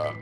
Uh,